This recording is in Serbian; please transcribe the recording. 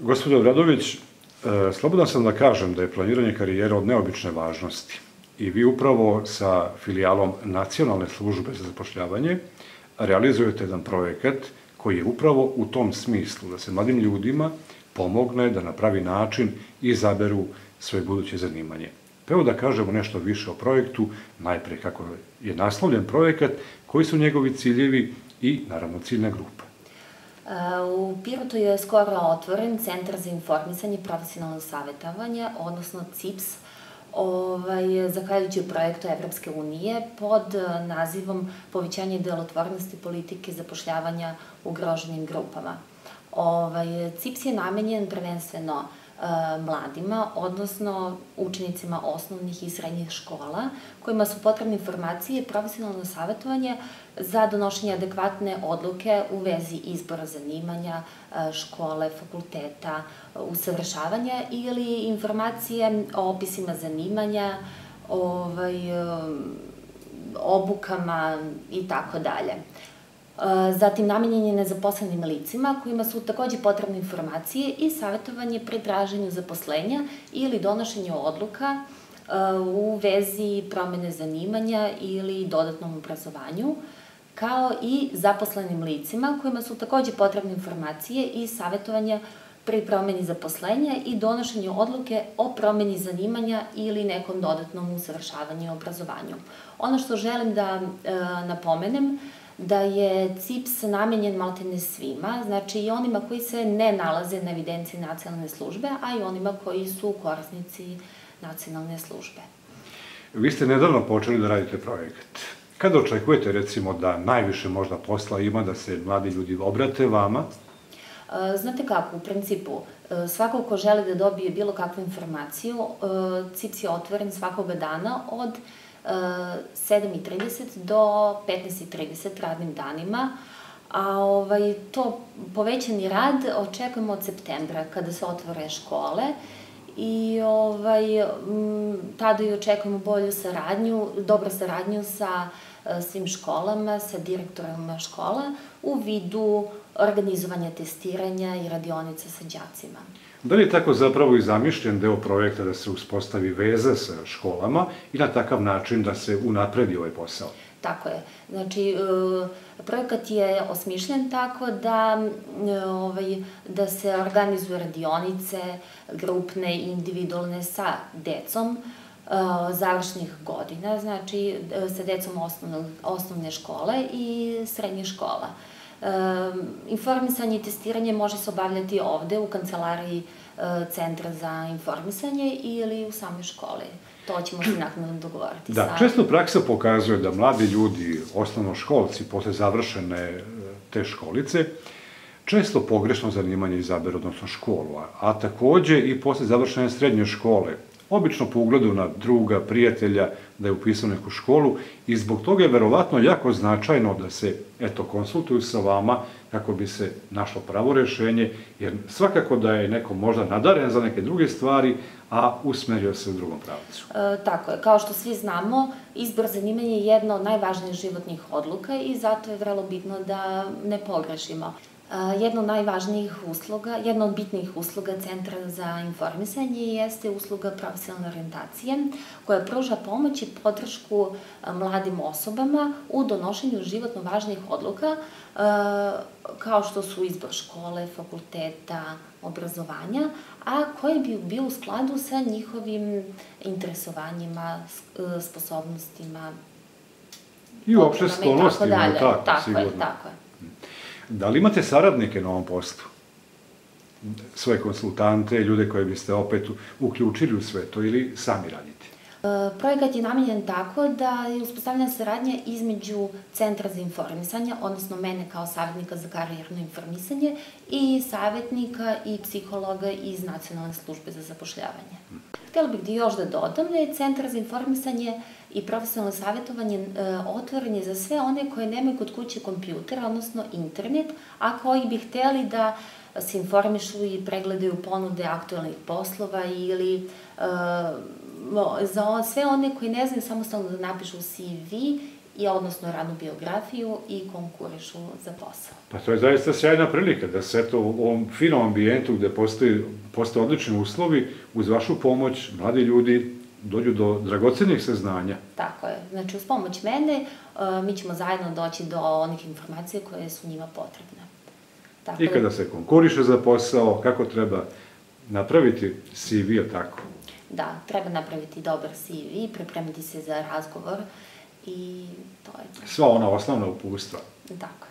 Gospodin Obradović, e, slobodan sam da kažem da je planiranje karijera od neobične važnosti i vi upravo sa filijalom Nacionalne službe za zapošljavanje realizujete jedan projekat koji je upravo u tom smislu, da se mladim ljudima pomogne da na pravi način izaberu svoje buduće zanimanje. Pa evo da kažemo nešto više o projektu, najpre kako je naslovljen projekat, koji su njegovi ciljevi i naravno ciljna grupa. U Pirotu je skoro otvoren Centar za informisanje i profesionalno savjetavanje, odnosno CIPS, ovaj, zahvaljujući projektu Evropske unije pod nazivom Povećanje delotvornosti politike zapošljavanja ugroženim grupama. Ovaj, CIPS je namenjen prvenstveno uh, mladima, odnosno učenicima osnovnih i srednjih škola, kojima su potrebne informacije i profesionalno savjetovanje za donošenje adekvatne odluke u vezi izbora zanimanja, škole, fakulteta, usavršavanja ili informacije o opisima zanimanja, ovaj, obukama i tako dalje. Zatim, namenjen je nezaposlenim licima kojima su takođe potrebne informacije i savjetovanje pri traženju zaposlenja ili donošenju odluka u vezi promene zanimanja ili dodatnom obrazovanju, kao i zaposlenim licima kojima su takođe potrebne informacije i savjetovanja pri promeni zaposlenja i donošenju odluke o promeni zanimanja ili nekom dodatnom usavršavanju i obrazovanju. Ono što želim da e, napomenem, da je CIPS namenjen maltene svima, znači i onima koji se ne nalaze na evidenciji nacionalne službe, a i onima koji su korisnici nacionalne službe. Vi ste nedavno počeli da radite projekat. Kada očekujete recimo da najviše možda posla ima da se mladi ljudi obrate vama? E, znate kako, u principu, e, svako ko želi da dobije bilo kakvu informaciju, e, CIPS je otvoren svakoga dana od 7.30 do 15.30 radnim danima, a ovaj, to povećani rad očekujemo od septembra kada se otvore škole i ovaj, tada i očekujemo bolju saradnju, dobru saradnju sa e, svim školama, sa direktorima škola u vidu organizovanja testiranja i radionica sa đacima. Da li je tako zapravo i zamišljen deo projekta da se uspostavi veza sa školama i na takav način da se unapredi ovaj posao? Tako je. Znači, e, projekat je osmišljen tako da, e, ovaj, da se organizuje radionice, grupne i individualne sa decom, e, završnih godina, znači sa decom osnovne, osnovne škole i srednje škola. Informisanje i testiranje može se obavljati ovde u kancelariji e, Centra za informisanje ili u samoj školi. To ćemo se naknadno dogovoriti. Da, sa... često praksa pokazuje da mladi ljudi, osnovnoškolci, posle završene e, te školice, često pogrešno zanimanje izaberu, odnosno školu, a, a takođe i posle završene srednje škole, obično po ugledu na druga, prijatelja, da je upisao neku školu i zbog toga je verovatno jako značajno da se, eto, konsultuju sa vama kako bi se našlo pravo rešenje, jer svakako da je neko možda nadaren za neke druge stvari, a usmerio se u drugom pravcu. E, tako je, kao što svi znamo, izbor zanimanja je jedna od najvažnijih životnih odluka i zato je vrlo bitno da ne pogrešimo. Jedna od najvažnijih usluga, jedna od bitnih usluga Centra za informisanje jeste usluga profesionalne orijentacije koja pruža pomoć i podršku mladim osobama u donošenju životno važnih odluka kao što su izbor škole, fakulteta, obrazovanja, a koji bi bio u skladu sa njihovim interesovanjima, sposobnostima, I uopšte sklonostima, tako, tako, tako sigurno. Je, tako je. Da li imate saradnike na ovom poslu? Svoje konsultante, ljude koje biste opet uključili u sve to ili sami radite? E, projekat je namenjen tako da je uspostavljena saradnja između Centra za informisanje, odnosno mene kao savjetnika za karijerno informisanje i savjetnika i psihologa iz Nacionalne službe za zapošljavanje. Htjela bih da još da dodam da je Centar za informisanje i profesionalno savjetovanje e, otvoren je za sve one koje nemaju kod kuće kompjuter, odnosno internet, a koji bi hteli da se informišu i pregledaju ponude aktualnih poslova ili e, za sve one koji ne znaju samostalno da napišu CV i odnosno radnu biografiju i konkurišu za posao. Pa to je zaista sjajna prilika da se eto u ovom finom ambijentu gde postoji, postoje odlični uslovi, uz vašu pomoć mladi ljudi dođu do dragocenih saznanja. Tako je. Znači, uz pomoć mene e, mi ćemo zajedno doći do onih informacija koje su njima potrebne. Tako I da- kada se konkuriše za posao, kako treba napraviti CV, tako? Da, treba napraviti dobar CV, pripremiti se za razgovor i to je to. Sva ona osnovna upustva. Tako.